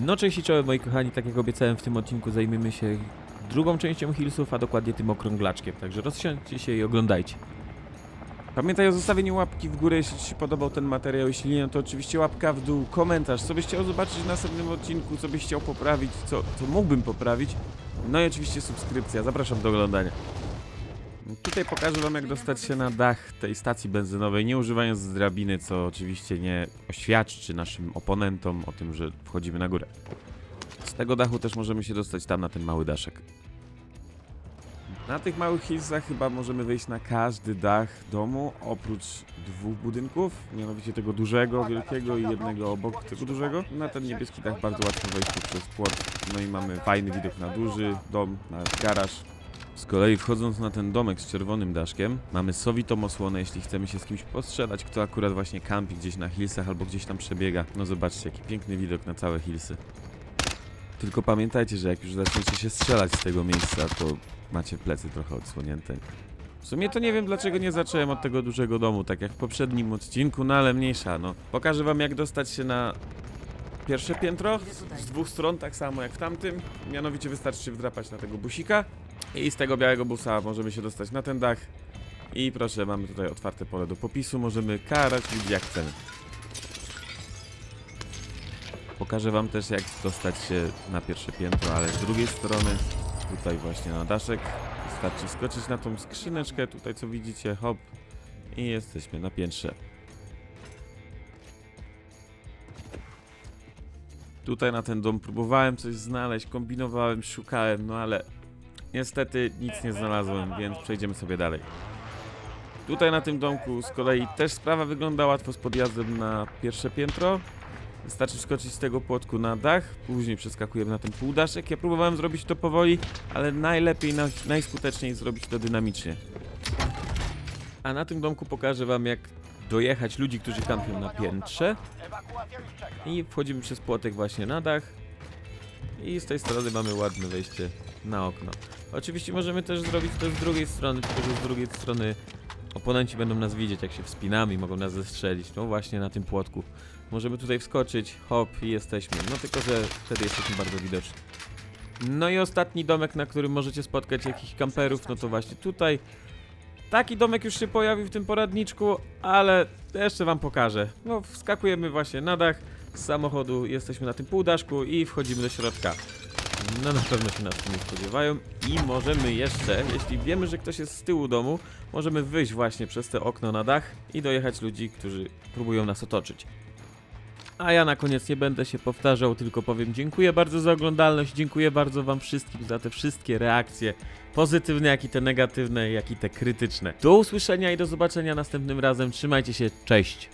No cześć i czołem moi kochani, tak jak obiecałem w tym odcinku zajmiemy się drugą częścią Hillsów, a dokładnie tym okrąglaczkiem, także rozsiądźcie się i oglądajcie. Pamiętaj o zostawieniu łapki w górę, jeśli Ci się podobał ten materiał, jeśli nie, no to oczywiście łapka w dół, komentarz, co byś chciał zobaczyć w następnym odcinku, co byś chciał poprawić, co, co mógłbym poprawić, no i oczywiście subskrypcja, zapraszam do oglądania. Tutaj pokażę Wam jak dostać się na dach tej stacji benzynowej, nie używając drabiny, co oczywiście nie oświadczy naszym oponentom o tym, że wchodzimy na górę. Z tego dachu też możemy się dostać tam na ten mały daszek. Na tych małych hillsach chyba możemy wejść na każdy dach domu, oprócz dwóch budynków, mianowicie tego dużego, wielkiego i jednego obok tego dużego. Na ten niebieski dach bardzo łatwo wejść przez płot, no i mamy fajny widok na duży dom, na garaż. Z kolei wchodząc na ten domek z czerwonym daszkiem, mamy sowitą osłonę, jeśli chcemy się z kimś postrzelać, kto akurat właśnie kampi gdzieś na hillsach albo gdzieś tam przebiega. No zobaczcie, jaki piękny widok na całe hillsy. Tylko pamiętajcie, że jak już zaczniecie się strzelać z tego miejsca, to macie plecy trochę odsłonięte. W sumie to nie wiem dlaczego nie zacząłem od tego dużego domu, tak jak w poprzednim odcinku, no ale mniejsza, no. Pokażę wam jak dostać się na pierwsze piętro, z- dwóch stron, tak samo jak w tamtym. Mianowicie wystarczy się wdrapać na tego busika i z tego białego busa możemy się dostać na ten dach. I proszę, mamy tutaj otwarte pole do popisu, możemy karać ludzi jak chcemy. Pokażę wam też jak dostać się na pierwsze piętro, ale z drugiej strony, tutaj właśnie na daszek, wystarczy skoczyć na tą skrzyneczkę, tutaj co widzicie, hop, i jesteśmy na piętrze. Tutaj na ten dom próbowałem coś znaleźć, kombinowałem, szukałem, no ale niestety nic nie znalazłem, więc przejdziemy sobie dalej. Tutaj na tym domku z kolei też sprawa wygląda łatwo z podjazdem na pierwsze piętro. Wystarczy skoczyć z tego płotku na dach, później przeskakujemy na ten półdaszek. Ja próbowałem zrobić to powoli, ale najlepiej, naj, najskuteczniej zrobić to dynamicznie. A na tym domku pokażę wam jak dojechać ludzi, którzy kampią na piętrze. I wchodzimy przez płotek właśnie na dach. I z tej strony mamy ładne wejście na okno. Oczywiście możemy też zrobić to z drugiej strony, tylko że z drugiej strony oponenci będą nas widzieć jak się wspinamy i mogą nas zestrzelić. No właśnie na tym płotku. Możemy tutaj wskoczyć, hop i jesteśmy. No tylko, że wtedy jesteśmy bardzo widoczni. No i ostatni domek, na którym możecie spotkać jakichś kamperów, no to właśnie tutaj. Taki domek już się pojawił w tym poradniczku, ale jeszcze wam pokażę. No wskakujemy właśnie na dach z samochodu, jesteśmy na tym półdaszku i wchodzimy do środka. No na pewno się nas nie spodziewają i możemy jeszcze, jeśli wiemy, że ktoś jest z tyłu domu, możemy wyjść właśnie przez te okno na dach i dojechać ludzi, którzy próbują nas otoczyć. A ja na koniec nie będę się powtarzał, tylko powiem dziękuję bardzo za oglądalność, dziękuję bardzo wam wszystkim za te wszystkie reakcje, pozytywne, jak i te negatywne, jak i te krytyczne. Do usłyszenia i do zobaczenia następnym razem, trzymajcie się, cześć!